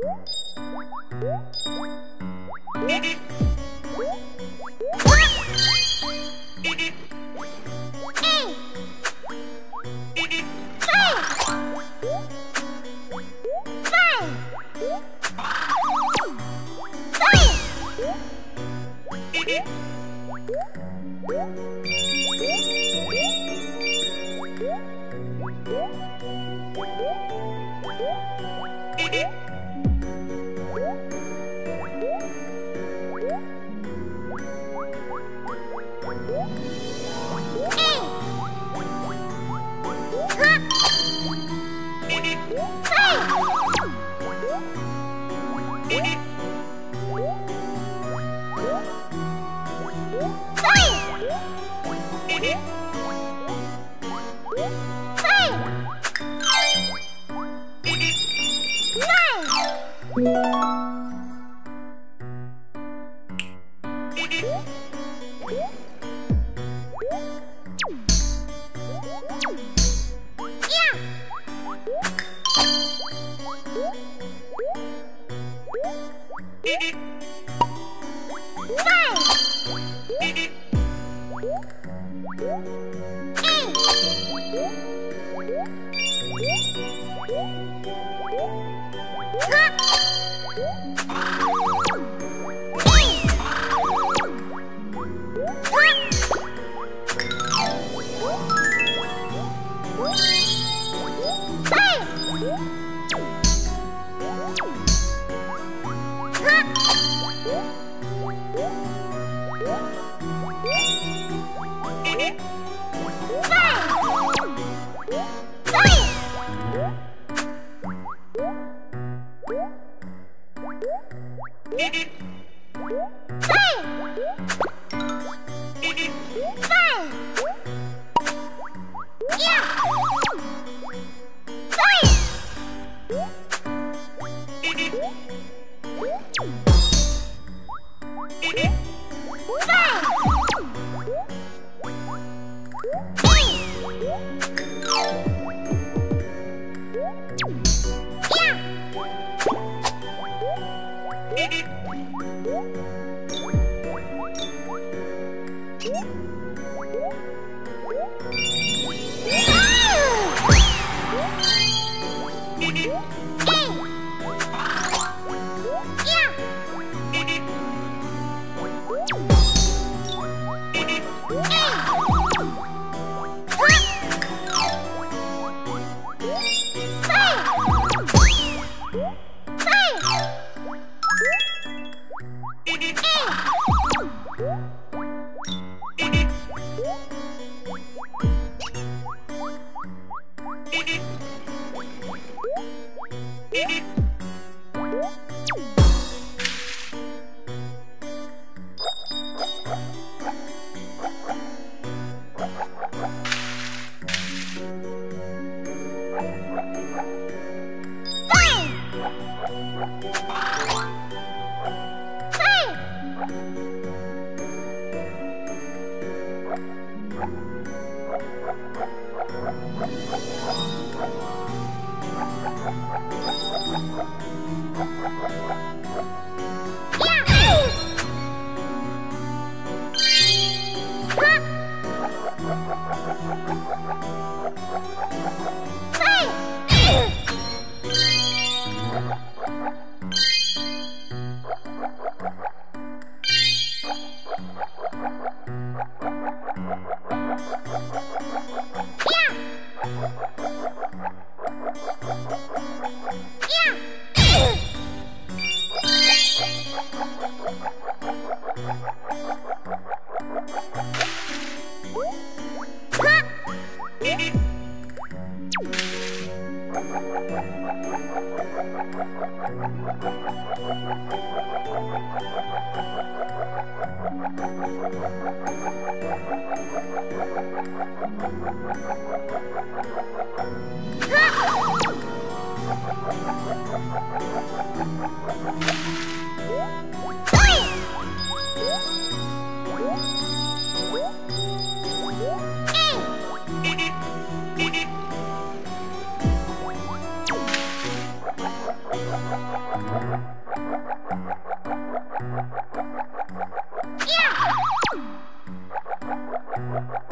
Woo! Beep. Woo! Woo! Thank you.